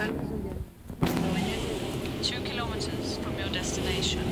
Two kilometers from your destination.